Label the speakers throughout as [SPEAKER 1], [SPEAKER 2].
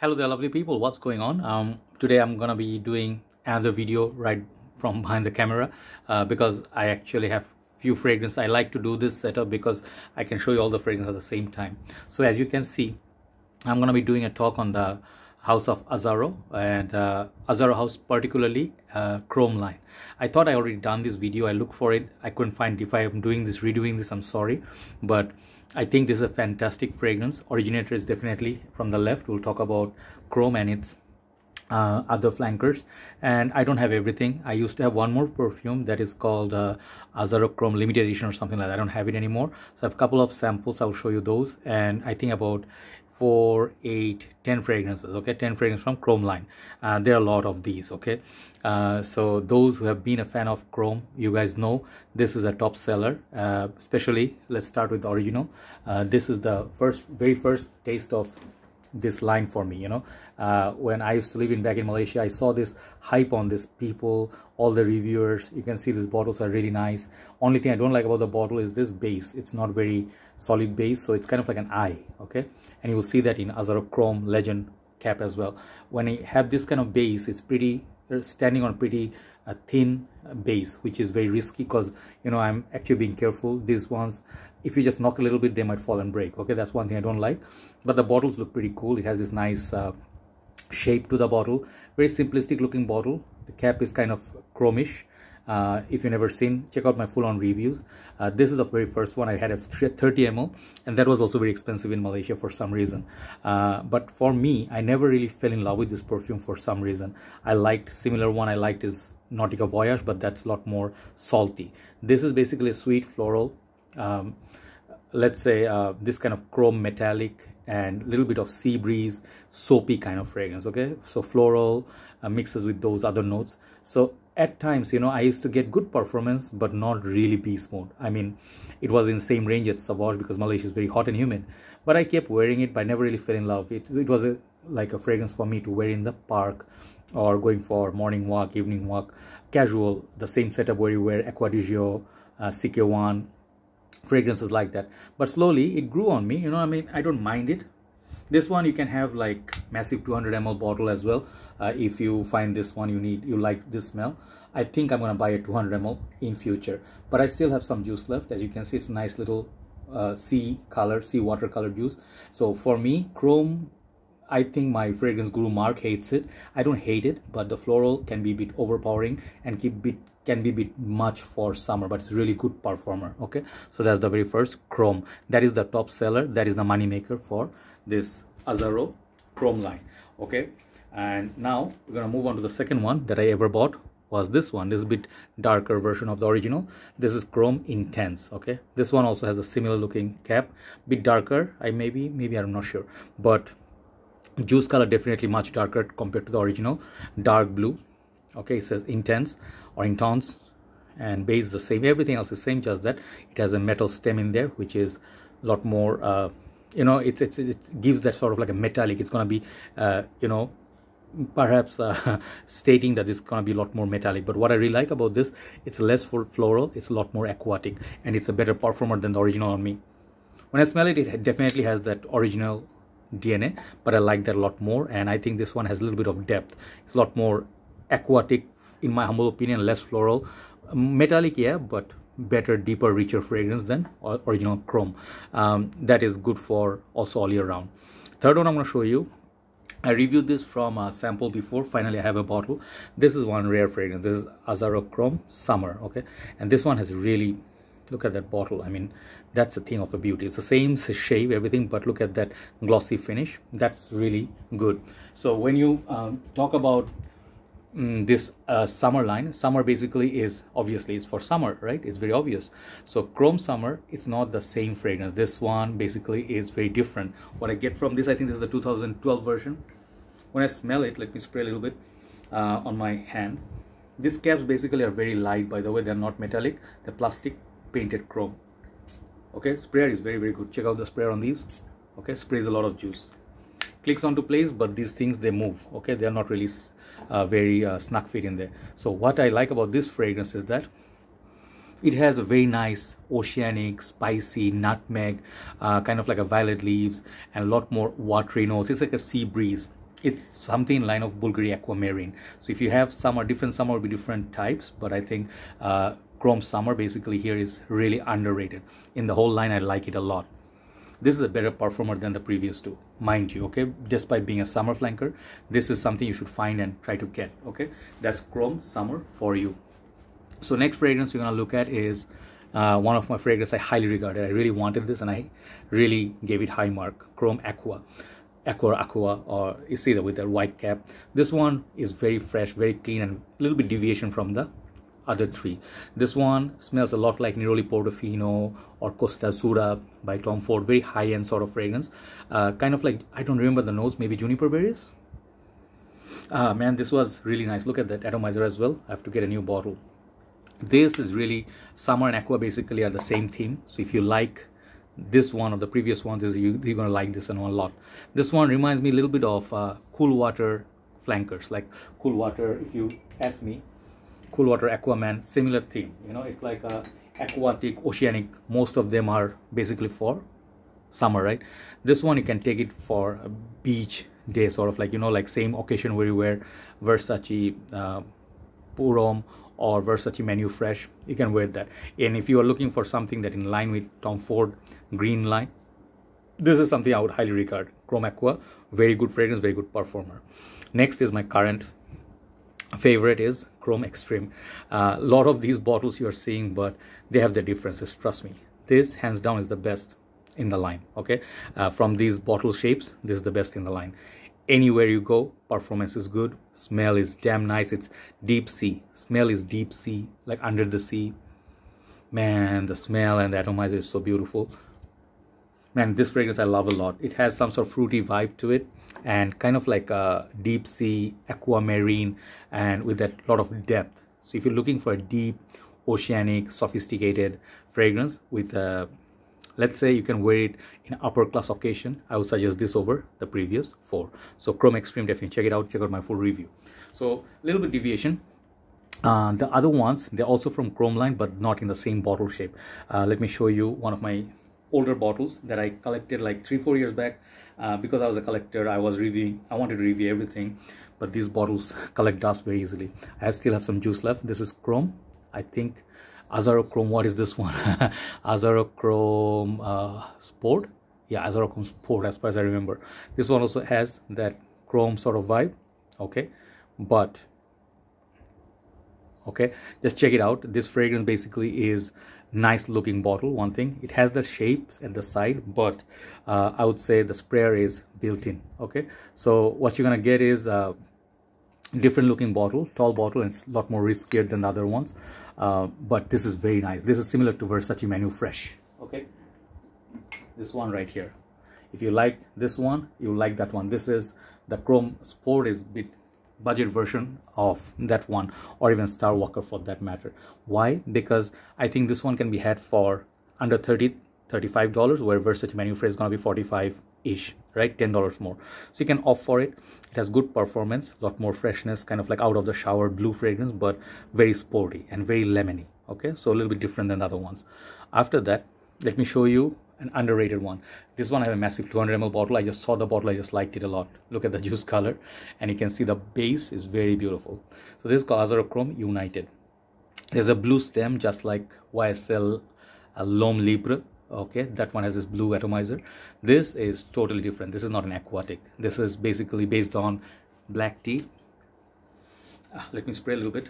[SPEAKER 1] hello there lovely people. What's going on? Um, today i'm gonna be doing another video right from behind the camera uh, because i actually have a few fragrances i like to do this setup because i can show you all the fragrances at the same time. So as you can see i'm gonna be doing a talk on the house of azzaro and uh, Azzaro house particularly uh, chrome line. I thought I already done this video. I looked for it. I couldn't find if I am doing this redoing this I'm sorry. But I think this is a fantastic fragrance. Originator is definitely from the left. We'll talk about chrome and its uh, other flankers. And I don't have everything. I used to have one more perfume that is called uh, Azzaro Chrome limited edition or something like that. I don't have it anymore. So I have a couple of samples. I'll show you those. And I think about four eight ten fragrances okay? 10 fragrances from chrome line. Uh, there are a lot of these okay? Uh, so those who have been a fan of chrome you guys know this is a top seller uh, especially let's start with the original. Uh, this is the first very first taste of this line for me you know? Uh, when i used to live in back in malaysia i saw this hype on this people all the reviewers you can see these bottles are really nice. Only thing i don't like about the bottle is this base. It's not very solid base so it's kind of like an eye okay? And you will see that in Azzaro Chrome Legend cap as well. When you have this kind of base it's pretty uh, standing on pretty uh, thin base which is very risky because you know I'm actually being careful. These ones if you just knock a little bit they might fall and break okay? That's one thing i don't like. But the bottles look pretty cool. It has this nice uh, shape to the bottle. Very simplistic looking bottle. The cap is kind of chromish uh, if you never seen check out my full-on reviews. Uh, this is the very first one. I had a 30 ml and that was also very expensive in malaysia for some reason. Uh, but for me i never really fell in love with this perfume for some reason. I liked similar one i liked is nautica voyage but that's a lot more salty. This is basically a sweet floral um, let's say uh, this kind of chrome metallic and a little bit of sea breeze soapy kind of fragrance okay? So floral uh, mixes with those other notes. So at times you know i used to get good performance but not really beast mode. I mean it was in the same range as Sauvage because malaysia is very hot and humid. But i kept wearing it but i never really fell in love. It, it was a, like a fragrance for me to wear in the park or going for morning walk evening walk casual the same setup where you wear Acqua di Gio, uh, CK1 fragrances like that. But slowly it grew on me you know i mean i don't mind it this one you can have like massive 200 ml bottle as well. Uh, if you find this one you need you like this smell i think i'm gonna buy a 200 ml in future. But i still have some juice left. As you can see it's a nice little uh, sea color sea water color juice. So for me chrome I think my fragrance guru Mark hates it. I don't hate it, but the floral can be a bit overpowering and keep bit can be a bit much for summer but it's really good performer okay? So that's the very first chrome. That is the top seller. That is the money maker for this Azzaro chrome line okay? And now we're gonna move on to the second one that I ever bought was this one. This is a bit darker version of the original. This is chrome intense okay? This one also has a similar looking cap. Bit darker i maybe maybe i'm not sure. But juice color definitely much darker compared to the original. Dark blue okay? It says intense or intense and base the same. Everything else is same just that it has a metal stem in there which is a lot more uh, you know it's, it's it gives that sort of like a metallic it's going to be uh, you know perhaps uh, stating that it's going to be a lot more metallic. But what i really like about this it's less floral it's a lot more aquatic and it's a better performer than the original on me. When i smell it it definitely has that original dna but i like that a lot more and i think this one has a little bit of depth. It's a lot more aquatic in my humble opinion less floral. Metallic yeah but better deeper richer fragrance than original chrome um, that is good for also all year round third one i'm going to show you I reviewed this from a sample before. Finally, I have a bottle. This is one rare fragrance. This is Azzaro Chrome Summer. Okay, and this one has really look at that bottle. I mean, that's a thing of a beauty. It's the same shape, everything, but look at that glossy finish. That's really good. So when you um, talk about mm, this uh, summer line. Summer basically is obviously it's for summer right? It's very obvious. So chrome summer it's not the same fragrance. This one basically is very different. What i get from this i think this is the 2012 version. When i smell it let me spray a little bit uh, on my hand. These caps basically are very light by the way. They're not metallic. They're plastic painted chrome. Okay? Sprayer is very very good. Check out the sprayer on these. Okay? Sprays a lot of juice clicks onto place but these things they move okay they're not really uh, very uh, snug fit in there so what i like about this fragrance is that it has a very nice oceanic spicy nutmeg uh, kind of like a violet leaves and a lot more watery notes it's like a sea breeze it's something in line of Bulgari Aquamarine. So if you have some summer, different summer will be different types, but I think uh, Chrome Summer basically here is really underrated. In the whole line, I like it a lot. This is a better performer than the previous two, mind you, okay? Despite being a summer flanker, this is something you should find and try to get, okay? That's Chrome Summer for you. So next fragrance you're gonna look at is uh, one of my fragrances I highly regarded. I really wanted this and I really gave it high mark, Chrome Aqua. Aqua Aqua or you see that with the white cap. This one is very fresh, very clean and a little bit deviation from the other three. This one smells a lot like Neroli Portofino or Costa Azzurra by Tom Ford, very high-end sort of fragrance. Uh, kind of like, I don't remember the notes, maybe juniper berries? Uh, man, this was really nice. Look at that atomizer as well. I have to get a new bottle. This is really, summer and aqua basically are the same theme. So if you like this one or the previous ones is you, you're gonna like this one a lot this one reminds me a little bit of uh, cool water flankers like cool water if you ask me cool water aquaman similar theme. You know it's like a aquatic oceanic most of them are basically for summer right? This one you can take it for a beach day sort of like you know like same occasion where you wear versace uh, Pour Homme or versace Man Eau Fraiche you can wear that. And if you are looking for something that in line with tom ford green line this is something i would highly regard. Chrome aqua very good fragrance very good performer. Next is my current favorite is chrome extreme. A uh, lot of these bottles you are seeing but they have their differences trust me. This hands down is the best in the line okay? Uh, from these bottle shapes this is the best in the line. Anywhere you go performance is good smell is damn nice it's deep sea. Smell is deep sea like under the sea. Man the smell and the atomizer is so beautiful man this fragrance i love a lot. It has some sort of fruity vibe to it and kind of like a deep sea aquamarine and with that lot of depth. So if you're looking for a deep oceanic sophisticated fragrance with a let's say you can wear it in upper class occasion i would suggest this over the previous four. So chrome extreme definitely check it out check out my full review. So a little bit deviation. Uh, the other ones they're also from chrome line but not in the same bottle shape. Uh, let me show you one of my older bottles that i collected like three four years back uh, because i was a collector i was reviewing i wanted to review everything but these bottles collect dust very easily i still have some juice left this is chrome i think Azzaro Chrome what is this one? Azzaro Chrome uh, Sport? Yeah, Azzaro Chrome Sport as far as I remember. This one also has that chrome sort of vibe, okay? But, okay, just check it out. This fragrance basically is nice looking bottle, one thing. It has the shapes at the side, but uh, I would say the sprayer is built in, okay? So what you're gonna get is a different looking bottle, tall bottle, and it's a lot more riskier than the other ones. Uh, but this is very nice. This is similar to Versace Man Eau Fraiche. Okay, this one right here. If you like this one, you like that one. This is the Chrome Sport is bit budget version of that one or even Star Walker for that matter. Why? Because I think this one can be had for under 30 $35 where Versace Man Eau Fraiche is going to be 45 ish right $10 more. So you can opt for it. It has good performance a lot more freshness kind of like out of the shower blue fragrance but very sporty and very lemony okay? So a little bit different than the other ones. After that let me show you an underrated one. This one i have a massive 200 ml bottle. I just saw the bottle. I just liked it a lot. Look at the juice color. And you can see the base is very beautiful. So this is called Azzaro Chrome United. There's a blue stem just like ysl L'Homme Libre. Okay that one has this blue atomizer. This is totally different. This is not an aquatic. This is basically based on black tea. Ah, let me spray a little bit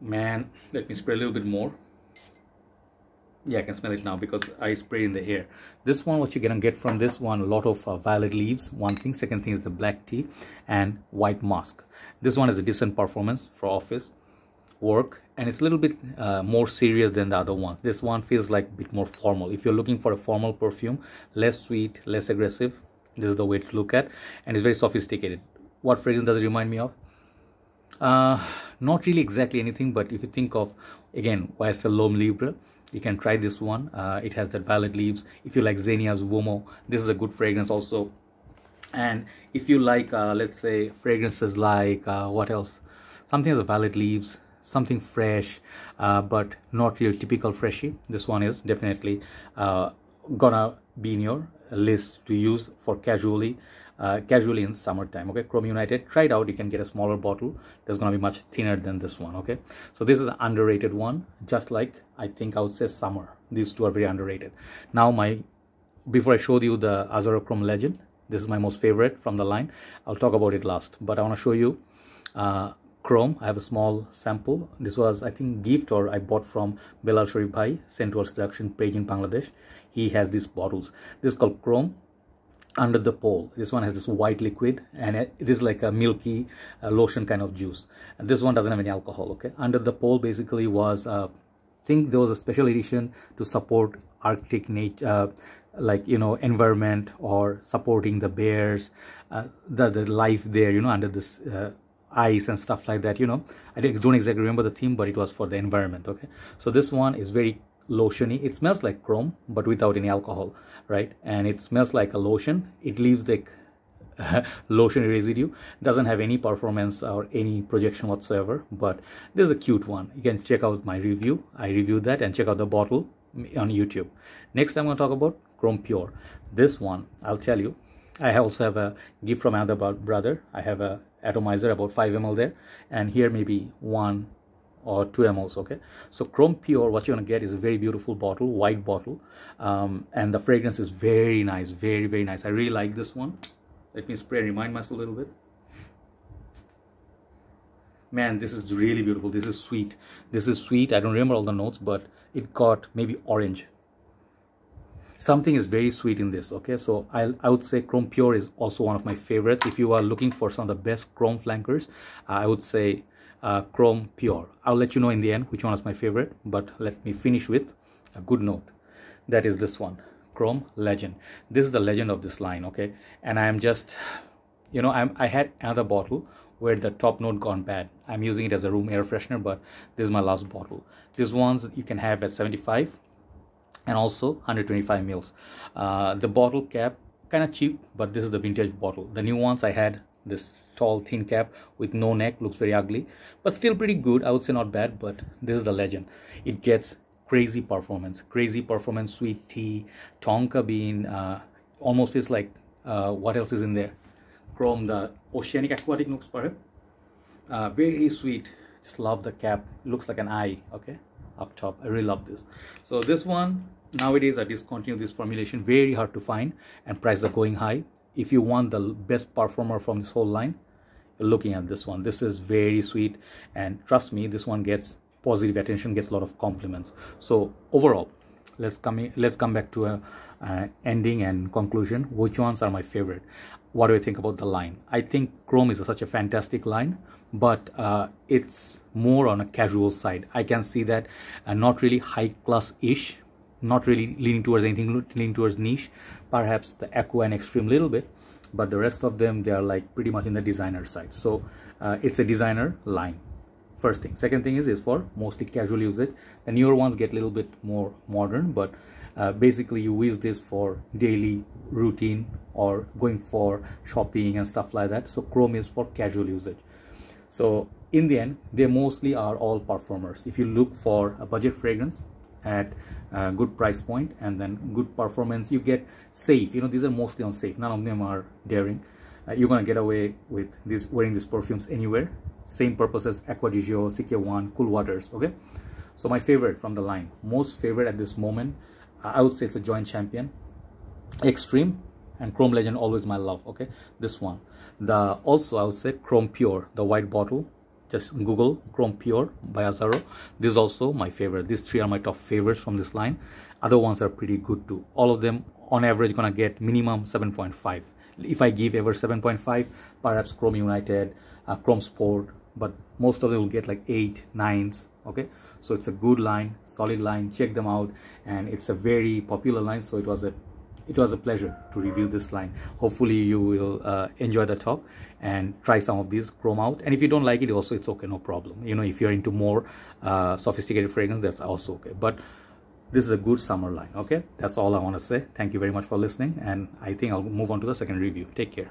[SPEAKER 1] man let me spray a little bit more. Yeah i can smell it now because i sprayed in the air. This one what you're gonna get from this one a lot of uh, violet leaves one thing. Second thing is the black tea and white musk this one is a decent performance for office work and it's a little bit uh, more serious than the other one. This one feels like a bit more formal. If you're looking for a formal perfume less sweet less aggressive this is the way to look at and it's very sophisticated. What fragrance does it remind me of uh, not really exactly anything but if you think of again YSL L'Homme Libre you can try this one. Uh, it has that violet leaves. If you like Zegna's Uomo this is a good fragrance also. And if you like uh, let's say fragrances like uh, what else? Something has violet leaves something fresh uh, but not real typical freshy this one is definitely gonna be in your list to use for casually uh, casually in summertime okay? Chrome united try it out. You can get a smaller bottle that's going to be much thinner than this one okay? So this is an underrated one just like i think i would say summer. These two are very underrated. Now my before i showed you the azzaro chrome legend this is my most favorite from the line. I'll talk about it last but i want to show you uh, chrome. I have a small sample. This was i think gift or i bought from belal sharif bhai sent to our seduction page in bangladesh. He has these bottles. This is called chrome under the pole. This one has this white liquid and it is like a milky uh, lotion kind of juice. And this one doesn't have any alcohol okay? Under the pole basically was uh, I think there was a special edition to support arctic nature uh, like you know environment or supporting the bears uh, the the life there you know under this uh, ice and stuff like that you know? I don't exactly remember the theme but it was for the environment okay? So this one is very lotiony. It smells like chrome but without any alcohol right? And it smells like a lotion. It leaves the lotion residue. Doesn't have any performance or any projection whatsoever but this is a cute one. You can check out my review. I reviewed that and check out the bottle on youtube. Next i'm going to talk about chrome pure. This one i'll tell you i also have a gift from another brother. I have a atomizer about 5 ml there. And here maybe one or 2 mls okay? So chrome pure what you're gonna get is a very beautiful bottle white bottle. Um, and the fragrance is very nice very very nice. I really like this one. Let me spray remind myself a little bit. Man this is really beautiful. This is sweet. This is sweet. I don't remember all the notes but it got maybe orange. Something is very sweet in this okay? So I, I would say chrome pure is also one of my favorites. If you are looking for some of the best chrome flankers uh, i would say uh, chrome pure. I'll let you know in the end which one is my favorite but let me finish with a good note. That is this one chrome legend. This is the legend of this line okay? And i am just you know I'm, i had another bottle where the top note gone bad. I'm using it as a room air freshener but this is my last bottle. These ones you can have at 75 and also 125 mils. Uh, the bottle cap kind of cheap but this is the vintage bottle. The new ones i had this tall thin cap with no neck looks very ugly but still pretty good. I would say not bad but this is the legend. It gets crazy performance crazy performance sweet tea tonka bean uh, almost feels like uh, what else is in there? Chrome the oceanic aquatic nooks uh, very sweet. Just love the cap. Looks like an eye okay? Up top. I really love this. So this one nowadays i discontinue this formulation. Very hard to find and prices are going high if you want the best performer from this whole line looking at this one. This is very sweet and trust me this one gets positive attention gets a lot of compliments. So overall let's come let's come back to a ending and conclusion. Which ones are my favorite? What do I think about the line? I think Chrome is a, such a fantastic line but uh, it's more on a casual side. I can see that uh, not really high class ish not really leaning towards anything leaning towards niche perhaps the aqua and extreme little bit but the rest of them they are like pretty much in the designer side. So uh, it's a designer line first thing. Second thing is is for mostly casual usage. The newer ones get a little bit more modern but uh, basically you use this for daily routine or going for shopping and stuff like that. So chrome is for casual usage. So in the end they mostly are all performers. If you look for a budget fragrance at a good price point and then good performance you get safe you know these are mostly on safe none of them are daring uh, you're gonna get away with this wearing these perfumes anywhere same purpose as Acqua di Gio, CK1, Cool Waters, okay? So my favorite from the line, most favorite at this moment, uh, I would say it's a joint champion, Extreme and Chrome Legend, always my love, okay? This one. The Also, I would say Chrome Pure, the white bottle, just Google Chrome Pure by Azzaro. This is also my favorite. These three are my top favorites from this line. Other ones are pretty good too. All of them on average gonna get minimum 7.5. If I give ever 7.5, perhaps Chrome United, uh, Chrome Sport, but most of them will get like eight nines okay? So it's a good line, solid line, check them out. And it's a very popular line, so it was a it was a pleasure to review this line. Hopefully you will uh, enjoy the talk and try some of these chrome out. And if you don't like it also, it's okay, no problem. You know, if you're into more uh, sophisticated fragrance, that's also okay. But this is a good summer line, okay? That's all I want to say. Thank you very much for listening. And I think I'll move on to the second review. Take care.